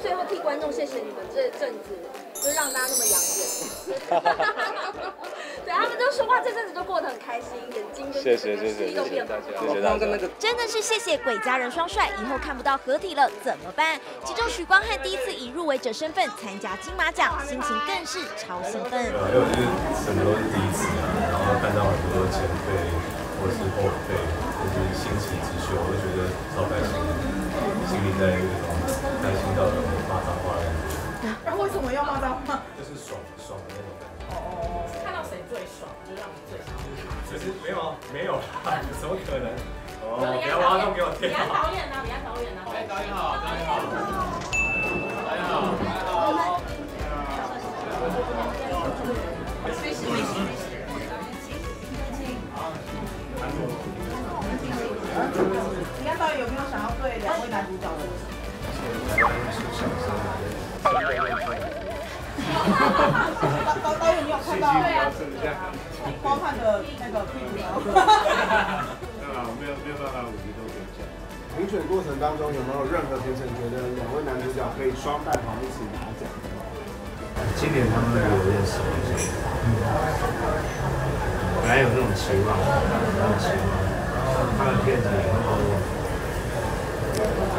最后替观众谢谢你们这阵子，就让大家那么养眼。对他们都说话，这阵子都过得很开心，眼睛跟谢谢谢谢都变了。谢谢大家。真的是谢谢鬼家人双帅，以后看不到合体了怎么办？其中许光汉第一次以入围者身份参加金马奖，心情更是超兴奋。因为什么都是第一次啊，然后看到很多前辈或是后辈，就是新奇之秀，我就觉得超开心，心里在有一种开心到什么要骂脏话？就是爽爽的那种感觉。哦哦哦，看到谁最爽，就让你最爽。其实没有没有，怎么可能？哦，不要挖洞给我跳。比较导演呢，比较导演呢。导演好，导演好，导演好，导演好。没事没事没事。你看导演有没有想要对两位男主角导导演，你有看到光汉的那个屁股吗？没有没有办法，我觉得都可以。评选过程当中有没有任何评审觉得两位男主角可以双带黄一起拿奖？今年他们有认识，本来有那种期望，那种期望，他的片子以后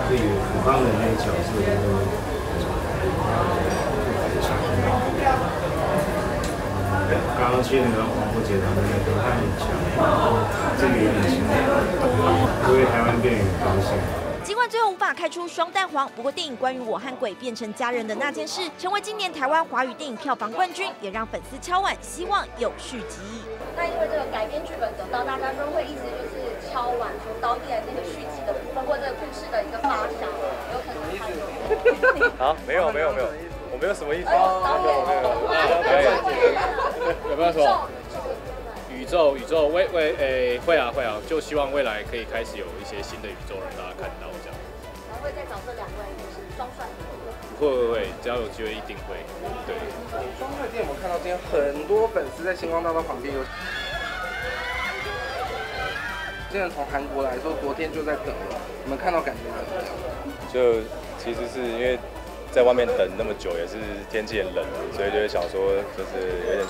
对于古方的那一角色都。刚刚去那个王伯杰他们那个他很强，这个也很强，为台湾电影高兴。尽管最后无法开出双蛋黄，不过电影关于我和鬼变成家人的那件事，成为今年台湾华语电影票房冠军，也让粉丝敲碗希望有续集。那因为这个改编剧本得到大家都会一直就是敲碗说导演那个续集的部分或这个故事的一个发想，有可能还有。好，没有没有没有，我没有什么意思。导演，可以。有没有说？宇宙宇宙未未诶会啊会啊，就希望未来可以开始有一些新的宇宙让大家看到这样。然后会再找这两位就是双帅。会会会，只要有机会一定会。对。双帅店我们看到今天很多粉丝在星光大道旁边有。现在从韩国来说，昨天就在等了，你们看到感觉怎么样？就其实是因为。在外面等那么久，也是天气也冷，所以就是想说，就是有点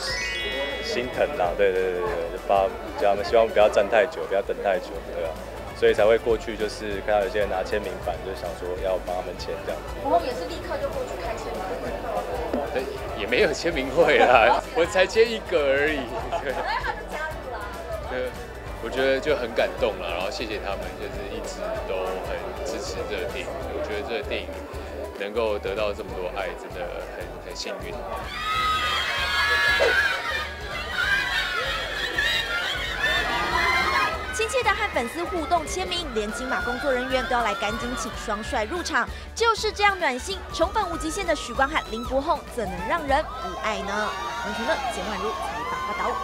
心疼啦。对对对对，就发叫他们希望不要站太久，不要等太久，对啊，所以才会过去，就是看到有些人拿签名板，就想说要帮他们签这样。然后也是立刻就过去开签名会。对，也没有签名会啦，我才签一个而已。对。他就加入了。对，我觉得就很感动了，然后谢谢他们，就是一直都很支持这个电影。我觉得这个电影。能够得到这么多爱，真的很很幸运。亲切的和粉丝互动签名，连金马工作人员都要来赶紧请双帅入场。就是这样暖心、宠粉无极限的许光汉、林柏宏，怎能让人不爱呢？王群乐、简婉如采访报道。